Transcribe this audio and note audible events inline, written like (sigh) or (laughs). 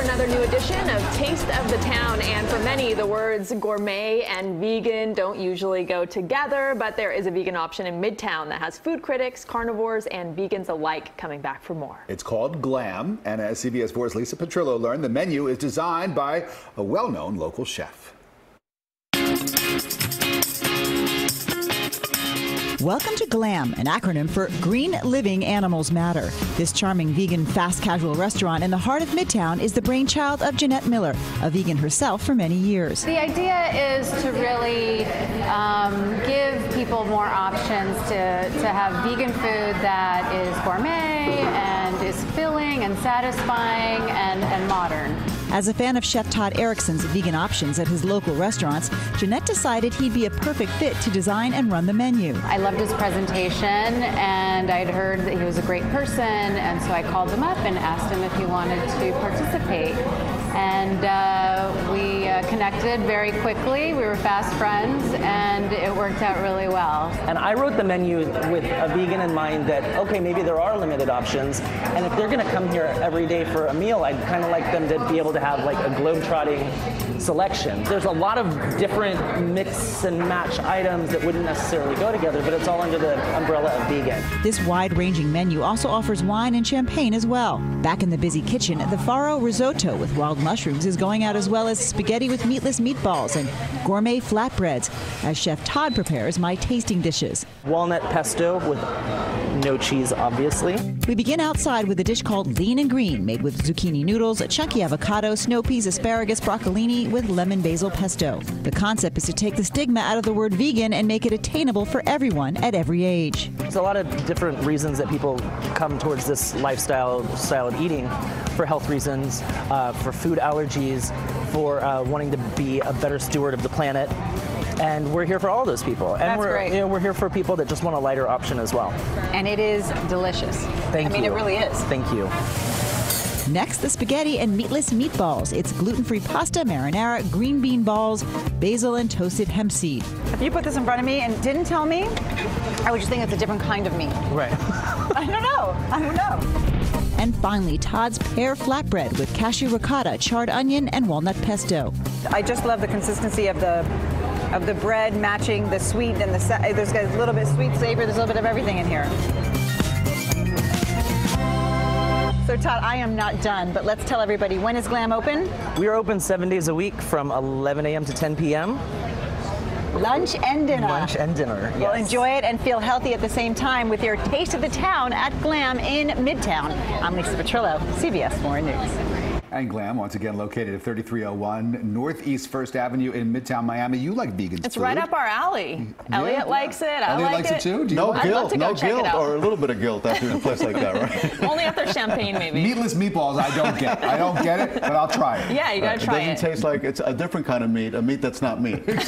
for another new edition of Taste of the Town. And for many, the words gourmet and vegan don't usually go together, but there is a vegan option in Midtown that has food critics, carnivores, and vegans alike coming back for more. It's called Glam, and as CBS 4's Lisa Petrillo learned, the menu is designed by a well-known local chef. Welcome to GLAM, an acronym for Green Living Animals Matter. This charming vegan fast casual restaurant in the heart of Midtown is the brainchild of Jeanette Miller, a vegan herself for many years. The idea is to really um, give people more options to, to have vegan food that is gourmet and is filling and satisfying and, and modern. As a fan of Chef Todd Erickson's vegan options at his local restaurants, Jeanette decided he'd be a perfect fit to design and run the menu. I loved his presentation and I'd heard that he was a great person and so I called him up and asked him if he wanted to participate. And uh, connected very quickly. We were fast friends and it worked out really well. And I wrote the menu with a vegan in mind that, okay, maybe there are limited options. And if they're going to come here every day for a meal, I'd kind of like them to be able to have like a globe-trotting selection. There's a lot of different mix and match items that wouldn't necessarily go together, but it's all under the umbrella of vegan. This wide-ranging menu also offers wine and champagne as well. Back in the busy kitchen, the Farro risotto with wild mushrooms is going out as well as spaghetti with meatless meatballs and gourmet flatbreads as Chef Todd prepares my tasting dishes. Walnut pesto with no cheese, obviously. We begin outside with a dish called Lean and Green, made with zucchini noodles, chunky avocado, snow peas, asparagus, broccolini with lemon basil pesto. The concept is to take the stigma out of the word vegan and make it attainable for everyone at every age. There's a lot of different reasons that people come towards this lifestyle style of eating for health reasons, uh, for food allergies, for uh, wanting to be a better steward of the planet and we're here for all those people. And That's we're great. You know, we're here for people that just want a lighter option as well. And it is delicious. Thank I mean, you. it really is. Thank you. Next, the spaghetti and meatless meatballs. It's gluten-free pasta, marinara, green bean balls, basil, and toasted hemp seed. If you put this in front of me and didn't tell me, I would just think it's a different kind of meat. Right. (laughs) I don't know. I don't know. And finally, Todd's pear flatbread with cashew ricotta, charred onion, and walnut pesto. I just love the consistency of the of the bread matching the sweet and the sa- there's got a little bit of sweet savor. There's a little bit of everything in here. So Todd, I am not done, but let's tell everybody when is Glam open? We are open seven days a week from 11 a.m. to 10 p.m. Lunch and dinner. Lunch and dinner. Well, yes. enjoy it and feel healthy at the same time with your taste of the town at Glam in Midtown. I'm Lisa Petrillo, CBS 4 News. And Glam, once again located at 3301 Northeast First Avenue in Midtown Miami. You like vegan It's food. right up our alley. Elliot yeah. likes it. I Elliot like likes it too? Do you No like I'd love guilt, to go no check it guilt, out. or a little bit of guilt after a place like that, right? (laughs) Only after champagne, maybe. Meatless meatballs, I don't get. I don't get it, but I'll try it. yeah, you gotta it try doesn't it. taste like it's a different kind of meat, a meat that's not meat. (laughs)